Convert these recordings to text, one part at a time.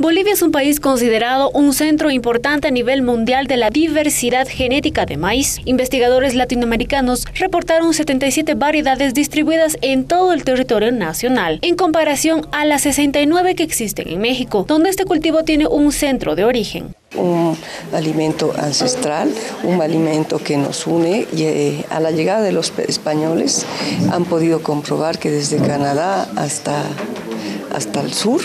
Bolivia es un país considerado un centro importante a nivel mundial de la diversidad genética de maíz. Investigadores latinoamericanos reportaron 77 variedades distribuidas en todo el territorio nacional, en comparación a las 69 que existen en México, donde este cultivo tiene un centro de origen un alimento ancestral, un alimento que nos une y eh, a la llegada de los españoles han podido comprobar que desde Canadá hasta, hasta el sur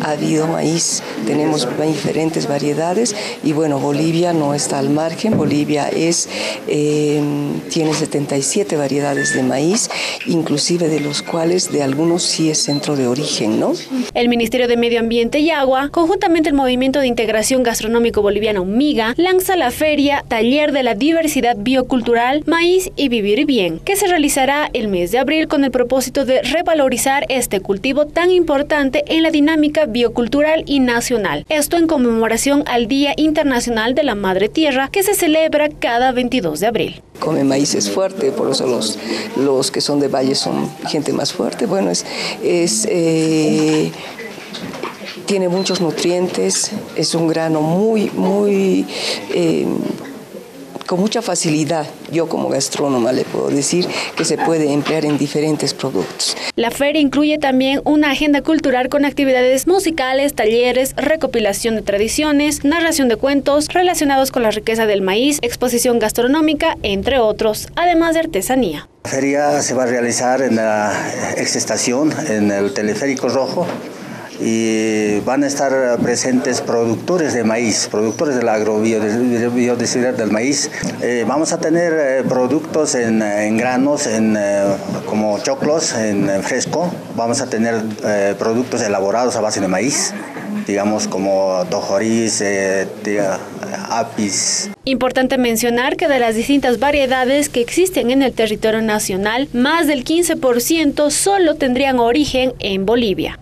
ha habido maíz, tenemos diferentes variedades. Y bueno, Bolivia no está al margen, Bolivia es, em, tiene 77 variedades de maíz, inclusive de los cuales de algunos sí es centro de origen, ¿no? El Ministerio de Medio Ambiente y Agua, conjuntamente el Movimiento de Integración Gastronómico Boliviano MIGA, lanza la feria Taller de la Diversidad Biocultural, Maíz y Vivir Bien, que se realizará el mes de abril con el propósito de revalorizar este cultivo tan importante en la dinámica biocultural y nacional. Esto en conmemoración al Día Internacional de la Madre Tierra que se celebra cada 22 de abril. Come maíz es fuerte, por eso los, los que son de valle son gente más fuerte. Bueno, es, eh, tiene muchos nutrientes, es un grano muy, muy eh, con mucha facilidad, yo como gastrónoma le puedo decir que se puede emplear en diferentes productos. La feria incluye también una agenda cultural con actividades musicales, talleres, recopilación de tradiciones, narración de cuentos relacionados con la riqueza del maíz, exposición gastronómica, entre otros, además de artesanía. La feria se va a realizar en la ex estación, en el Teleférico Rojo, y van a estar presentes productores de maíz, productores de la agrobiodiversidad del maíz. Eh, vamos a tener eh, productos en, granos, en, eh, como choclos, en, fresco. Vamos a tener productos elaborados a base de maíz, digamos como tojoriz, apis. Importante mencionar que de las distintas variedades que existen en el territorio nacional, más del 15% solo tendrían origen en Bolivia.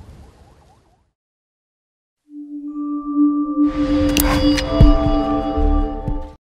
Thank you.